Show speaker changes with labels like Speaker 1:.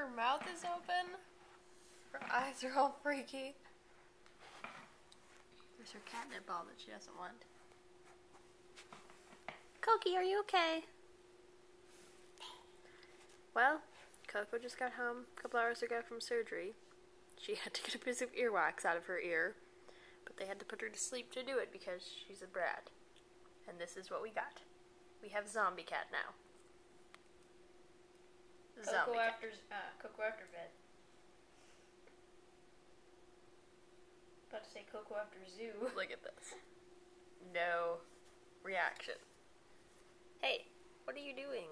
Speaker 1: her mouth is open. Her eyes are all freaky. There's her catnip ball that she doesn't want. Cokie, are you okay? Well, Coco just got home a couple hours ago from surgery. She had to get a piece of earwax out of her ear, but they had to put her to sleep to do it because she's a brat. And this is what we got. We have zombie cat now.
Speaker 2: Coco after uh, Coco after bed. About to say Coco after zoo.
Speaker 1: Look at this. No reaction. Hey, what are you doing?